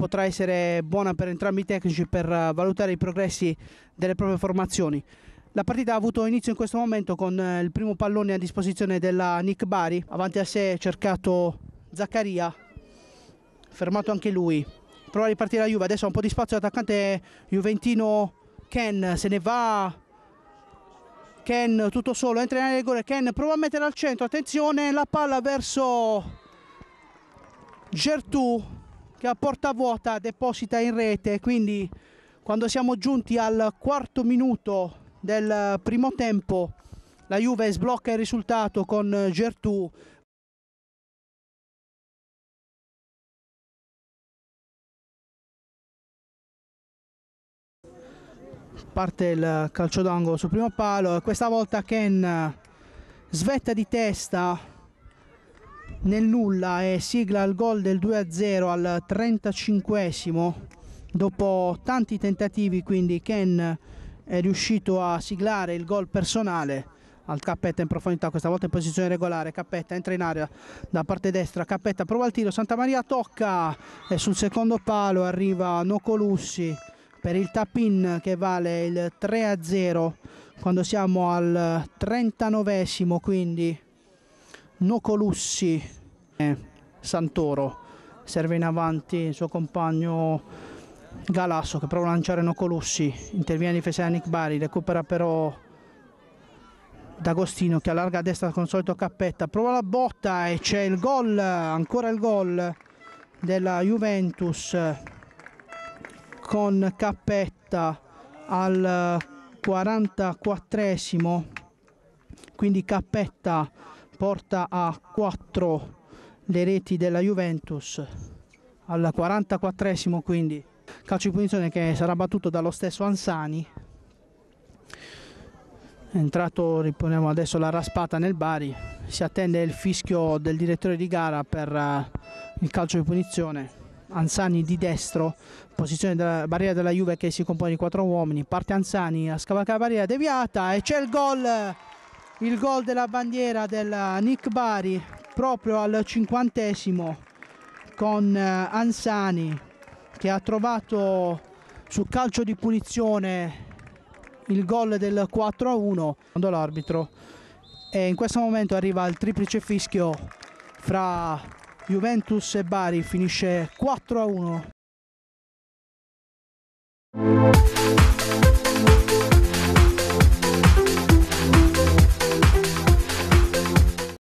potrà essere buona per entrambi i tecnici per valutare i progressi delle proprie formazioni. La partita ha avuto inizio in questo momento con il primo pallone a disposizione della Nick Bari, avanti a sé cercato Zaccaria, fermato anche lui. Prova a ripartire la Juve, adesso ha un po' di spazio l'attaccante juventino Ken, se ne va. Ken tutto solo, entra in area rigore, Ken prova a mettere al centro, attenzione, la palla verso Gertù che a porta vuota deposita in rete, quindi quando siamo giunti al quarto minuto del primo tempo la Juve sblocca il risultato con Gertù parte il calcio d'angolo sul primo palo. Questa volta Ken svetta di testa nel nulla e sigla il gol del 2-0 al 35esimo dopo tanti tentativi quindi Ken è riuscito a siglare il gol personale. Al Cappetta in profondità, questa volta in posizione regolare, Cappetta entra in area da parte destra, Cappetta prova il tiro, Santa Maria tocca e sul secondo palo arriva Nocolussi per il tap-in che vale il 3-0 quando siamo al 39esimo quindi Nocolussi eh, Santoro. Serve in avanti il suo compagno Galasso che prova a lanciare Nocolussi. Interviene in difesa Nick Bari recupera però D'Agostino che allarga a destra con il solito cappetta. Prova la botta e c'è il gol ancora il gol della Juventus con Cappetta al 44esimo quindi Cappetta porta a 4 le reti della Juventus. Al 44esimo quindi calcio di punizione che sarà battuto dallo stesso Ansani è entrato riponiamo adesso la raspata nel Bari. Si attende il fischio del direttore di gara per uh, il calcio di punizione Ansani di destro, posizione della barriera della Juve che si compone di quattro uomini, parte Ansani a scavalcare la barriera deviata e c'è il gol, il gol della bandiera del Nick Bari proprio al cinquantesimo con eh, Ansani che ha trovato sul calcio di punizione il gol del 4 a 1 quando l'arbitro e in questo momento arriva il triplice fischio fra Juventus e Bari finisce 4 a 1